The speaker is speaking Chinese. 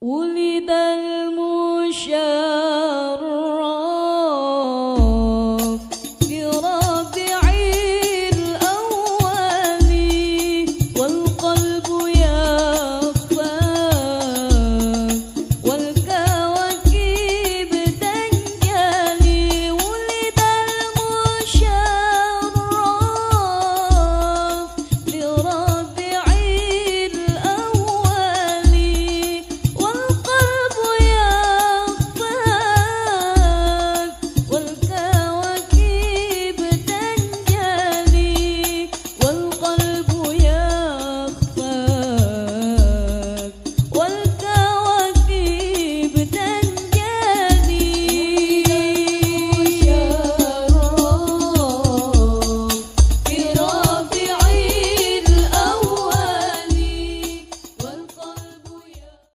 无力的人。